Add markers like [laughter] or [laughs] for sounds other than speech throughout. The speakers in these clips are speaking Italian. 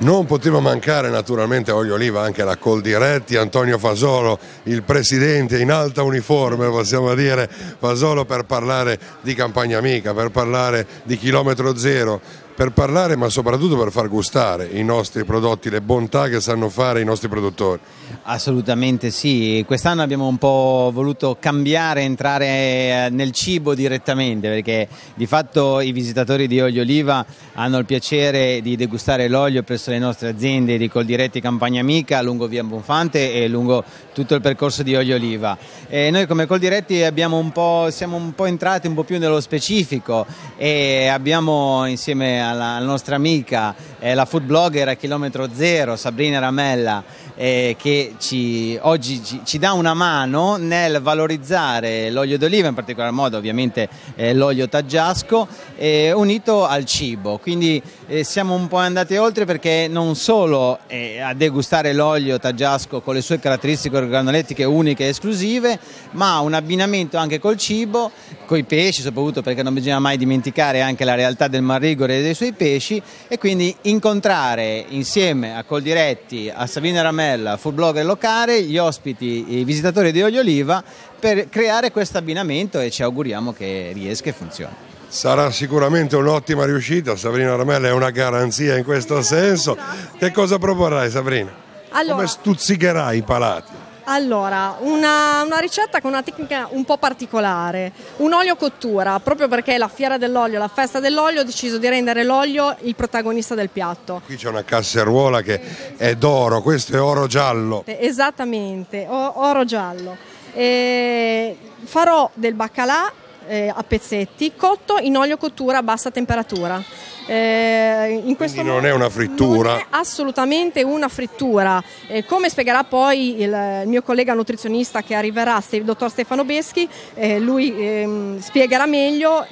Non poteva mancare naturalmente a Olio Oliva anche la Coldiretti, Antonio Fasolo, il presidente in alta uniforme, possiamo dire, Fasolo per parlare di campagna amica, per parlare di chilometro zero, per parlare ma soprattutto per far gustare i nostri prodotti, le bontà che sanno fare i nostri produttori. Assolutamente sì, quest'anno abbiamo un po' voluto cambiare, entrare eh, nel cibo direttamente perché di fatto i visitatori di Olio Oliva hanno il piacere di degustare l'olio presso le nostre aziende di Coldiretti Campagna Amica lungo via Bonfante e lungo tutto il percorso di Olio Oliva. E noi come Coldiretti un siamo un po' entrati un po' più nello specifico e abbiamo insieme alla, nostra amica, eh, la food blogger a chilometro zero, Sabrina Ramella, eh, che ci, oggi ci, ci, dà una mano nel valorizzare l'olio d'oliva, in particolar modo ovviamente eh, l'olio taggiasco, eh, unito al cibo. Quindi eh, siamo un po' andati oltre perché non solo eh, a degustare l'olio taggiasco con le sue caratteristiche organolettiche uniche e esclusive, ma un abbinamento anche col cibo, con i pesci soprattutto perché non bisogna mai dimenticare anche la realtà del Marrigore e dei suoi pesci e quindi incontrare insieme a Coldiretti, a Savina Ramel, Antonella, food blogger locale, gli ospiti, i visitatori di Olio Oliva per creare questo abbinamento e ci auguriamo che riesca e funzioni. Sarà sicuramente un'ottima riuscita, Sabrina Ramella è una garanzia in questo senso. Che cosa proporrai Sabrina? Allora, Come stuzzicherai i palati? Allora, una, una, ricetta con una tecnica un po' particolare, un olio cottura, proprio perché la fiera dell'olio, la festa dell'olio, ho deciso di rendere l'olio il protagonista del piatto. Qui c'è una casseruola che è d'oro, questo è oro giallo. Esattamente, oro giallo. E farò del baccalà eh, a pezzetti cotto in olio cottura a bassa temperatura. Eh, in questo Quindi non è una frittura? Non è assolutamente una frittura. Eh, come spiegherà poi il, il, mio collega nutrizionista che arriverà, il dottor Stefano Beschi, eh, lui ehm, spiegherà meglio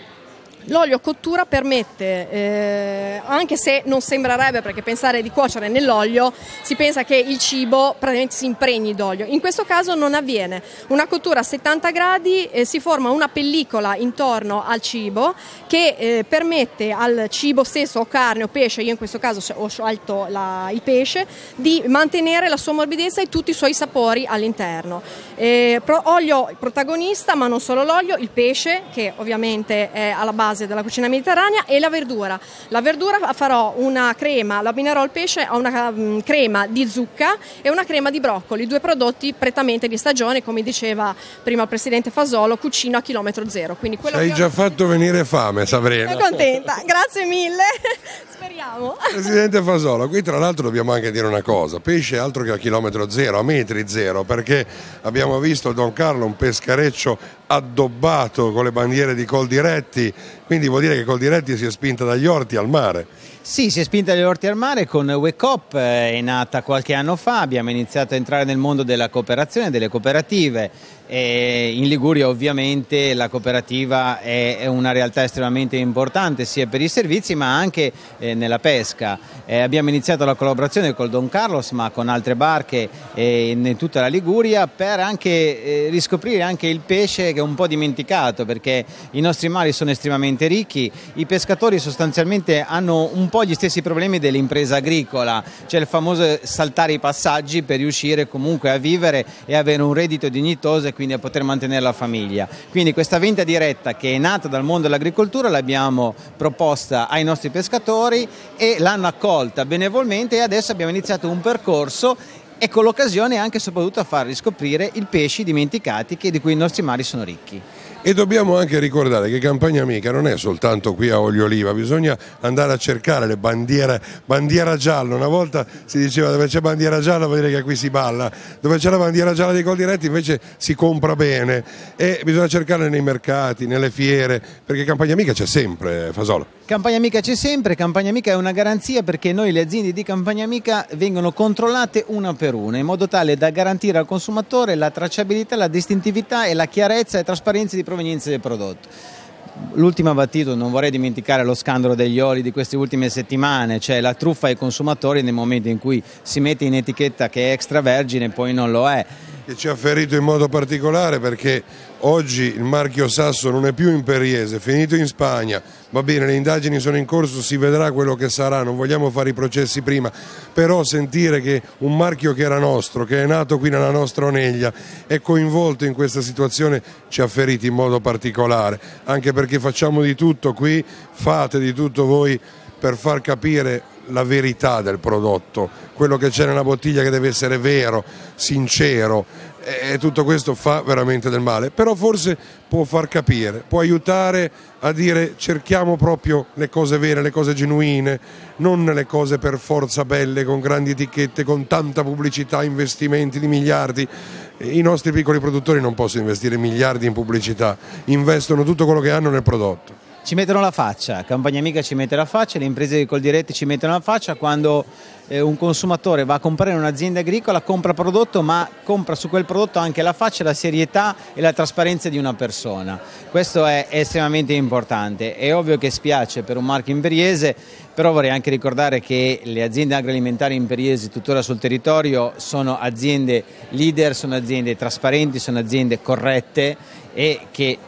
L'olio cottura permette, eh, anche se non sembrerebbe perché pensare di cuocere nell'olio, si pensa che il cibo praticamente si impregni d'olio. In questo caso non avviene. Una cottura a 70 gradi eh, si forma una pellicola intorno al cibo che eh, permette al cibo stesso, o carne o pesce, io in questo caso ho scelto la, il pesce, di mantenere la sua morbidezza e tutti i suoi sapori all'interno. Eh, olio protagonista, ma non solo l'olio, il pesce che ovviamente è alla base base della cucina mediterranea e la verdura. La verdura farò una crema, la abbinerò al pesce a una um, crema di zucca e una crema di broccoli, due prodotti prettamente di stagione, come diceva prima il presidente Fasolo, cucino a chilometro zero. Quindi Hai già fatto venire fame, Sabrina. Sono contenta, grazie mille. [laughs] Speriamo. Presidente [laughs] Fasolo, qui tra l'altro dobbiamo anche dire una cosa, pesce altro che a chilometro zero, a metri zero, perché abbiamo visto Don Carlo un pescareccio addobbato con le bandiere di Coldiretti, quindi vuol dire che Coldiretti si è spinta dagli orti al mare. Sì, si è spinta dagli orti al mare con Wake Up, eh, è nata qualche anno fa, abbiamo iniziato a entrare nel mondo della cooperazione, delle cooperative, e in Liguria ovviamente la cooperativa è una realtà estremamente importante sia per i servizi ma anche eh, nella pesca. Eh, abbiamo iniziato la collaborazione col Don Carlos ma con altre barche in tutta la Liguria per anche riscoprire anche il pesce che è un po' dimenticato perché i nostri mari sono estremamente ricchi, i pescatori sostanzialmente hanno un po' gli stessi problemi dell'impresa agricola, cioè il famoso saltare i passaggi per riuscire comunque a vivere e avere un reddito dignitoso quindi a poter mantenere la famiglia. Quindi questa vendita diretta che è nata dal mondo dell'agricoltura l'abbiamo proposta ai nostri pescatori e l'hanno accolta benevolmente e adesso abbiamo iniziato un percorso e con l'occasione anche e soprattutto a far riscoprire i pesci dimenticati di cui i nostri mari sono ricchi. E dobbiamo anche ricordare che Campagna Amica non è soltanto qui a Olio Oliva, bisogna andare a cercare le bandiere, bandiera gialla. Una volta si diceva dove c'è bandiera gialla vuol dire che qui si balla, dove c'è la bandiera gialla dei Coldiretti invece si compra bene e bisogna cercarle nei mercati, nelle fiere, perché Campagna Amica c'è sempre, Fasolo. Campagna Amica c'è sempre, Campagna Amica è una garanzia perché noi le aziende di Campagna Amica vengono controllate una per una in modo tale da garantire al consumatore la tracciabilità, la distintività e la chiarezza e trasparenza di provenienza del prodotto. L'ultima battuta, non vorrei dimenticare lo scandalo degli oli di queste ultime settimane, cioè la truffa ai consumatori nel momento in cui si mette in etichetta che è extravergine e poi non lo è. Che ci ha ferito in modo particolare perché oggi il marchio Sasso non è più in Periese, è finito in Spagna, va bene le indagini sono in corso, si vedrà quello che sarà, non vogliamo fare i processi prima, però sentire che un marchio che era nostro, che è nato qui nella nostra Oneglia, è coinvolto in questa situazione ci ha feriti in modo particolare, anche perché facciamo di tutto qui, fate di tutto voi per far capire la verità del prodotto, quello che c'è nella bottiglia che deve essere vero, sincero e tutto questo fa veramente del male, però forse può far capire, può aiutare a dire cerchiamo proprio le cose vere, le cose genuine, non le cose per forza belle, con grandi etichette, con tanta pubblicità, investimenti di miliardi. I nostri piccoli produttori non possono investire miliardi in pubblicità, investono tutto quello che hanno nel prodotto ci mettono la faccia, Campagna Amica ci mette la faccia, le imprese di Coldiretti ci mettono la faccia quando eh, un consumatore va a comprare in un'azienda agricola, compra prodotto ma compra su quel prodotto anche la faccia, la serietà e la trasparenza di una persona. Questo è estremamente importante. È ovvio che spiace per un marchio imperiese, però vorrei anche ricordare che le aziende agroalimentari imperiesi tuttora sul territorio sono aziende leader, sono aziende trasparenti, sono aziende corrette e che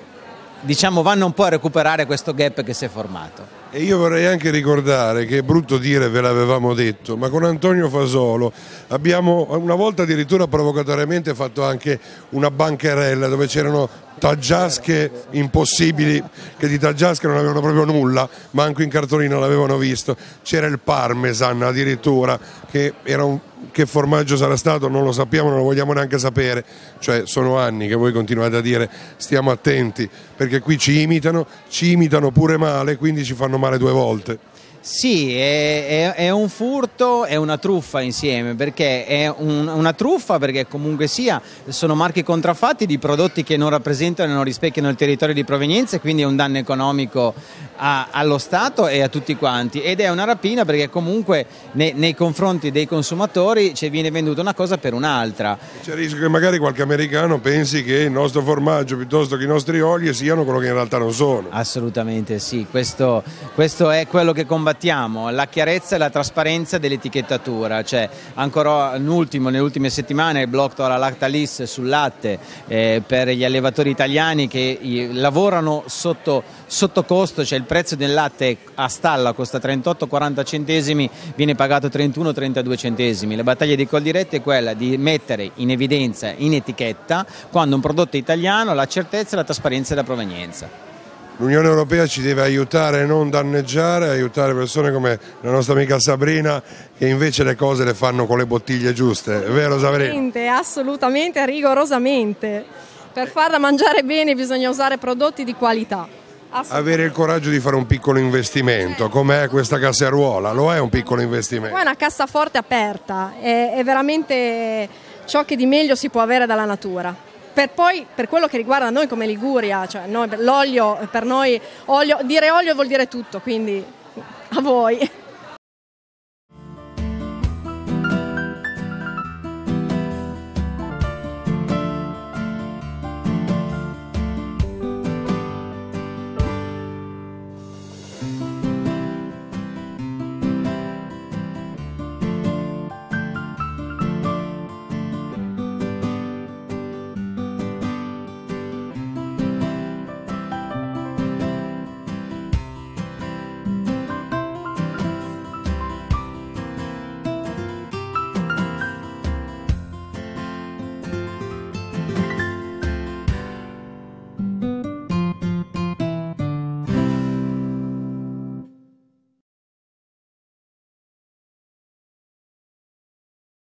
diciamo, vanno un po' a recuperare questo gap che si è formato. E io vorrei anche ricordare che è brutto dire ve l'avevamo detto, ma con Antonio Fasolo abbiamo una volta addirittura provocatoriamente fatto anche una bancherella dove c'erano taggiasche impossibili che di taggiasche non avevano proprio nulla, manco in cartolina l'avevano visto. C'era il parmesan addirittura che un che formaggio sarà stato non lo sappiamo, non lo vogliamo neanche sapere, cioè sono anni che voi continuate a dire stiamo attenti perché qui ci imitano, ci imitano pure male, quindi ci fanno male due volte. Sì, è, è, è, un furto e una truffa insieme, perché è un, una truffa perché comunque sia sono marchi contraffatti di prodotti che non rappresentano e non rispecchiano il territorio di provenienza e quindi è un danno economico a, allo Stato e a tutti quanti ed è una rapina perché comunque nei, nei confronti dei consumatori ci viene venduta una cosa per un'altra. C'è il rischio che magari qualche americano pensi che il nostro formaggio piuttosto che i nostri oli siano quello che in realtà non sono. Assolutamente sì, questo, questo è quello che combattiamo combattiamo la chiarezza e la trasparenza dell'etichettatura, cioè ancora ultimo, nelle ultime settimane il blocco alla Lactalis sul latte eh, per gli allevatori italiani che lavorano sotto, sotto, costo, cioè il prezzo del latte a stalla costa 38-40 centesimi, viene pagato 31-32 centesimi. La battaglia di Coldiretti è quella di mettere in evidenza, in etichetta, quando un prodotto è italiano, la certezza, la trasparenza e la provenienza. L'Unione Europea ci deve aiutare e non danneggiare, aiutare persone come la nostra amica Sabrina che invece le cose le fanno con le bottiglie giuste, è vero Sabrina? Assolutamente, rigorosamente. Per farla mangiare bene bisogna usare prodotti di qualità. Avere il coraggio di fare un piccolo investimento, come è questa casseruola, lo è un piccolo investimento. È una cassaforte aperta, è, è veramente ciò che di meglio si può avere dalla natura. Per poi, per quello che riguarda noi come Liguria, cioè noi, l'olio, per noi, olio, dire olio vuol dire tutto, quindi a voi.